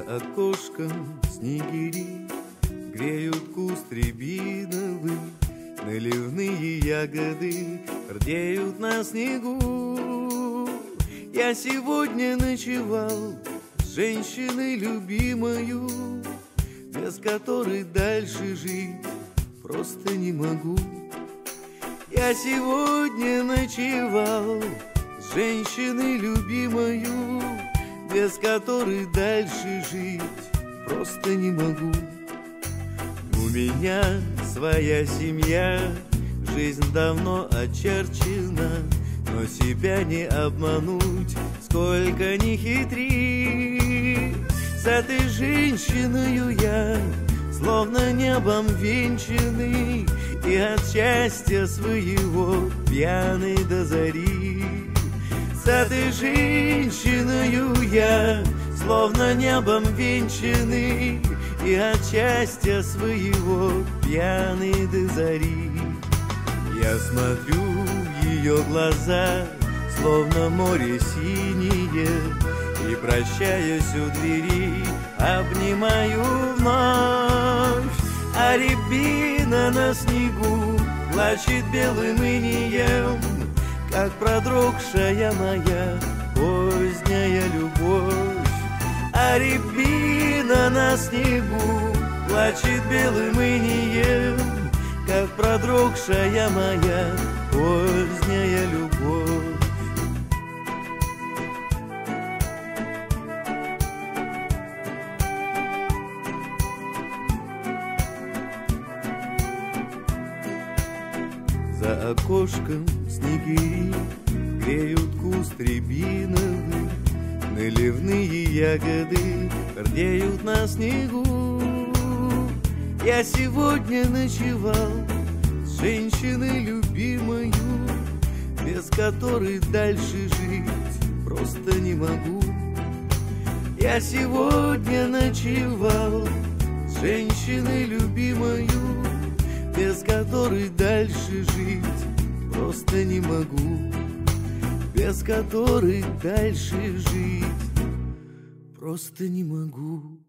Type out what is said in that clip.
окошком снегири Греют куст рябиновый Наливные ягоды рдеют на снегу. Я сегодня ночевал с женщиной любимою Без которой дальше жить просто не могу. Я сегодня ночевал с женщиной любимою без которой дальше жить просто не могу. У меня своя семья, жизнь давно очерчена, но себя не обмануть, сколько ни хитри. С этой женщиной я словно небом венчанный и от счастья своего пьяный до зари. С этой женщиной я Словно небом венчанный И от счастья своего пьяный до зари. Я смотрю в ее глаза Словно море синее И прощаюсь у двери Обнимаю вновь. А рябина на снегу Плачет белым инием как продрогшая моя поздняя любовь. А рябина на снегу плачет белым инием, как продрогшая моя поздняя любовь. За окошком снегири Греют куст рябиновый Наливные ягоды Рдеют на снегу. Я сегодня ночевал С женщиной любимою Без которой дальше жить Просто не могу. Я сегодня ночевал С женщиной любимою без которой дальше жить просто не могу, без которой дальше жить просто не могу.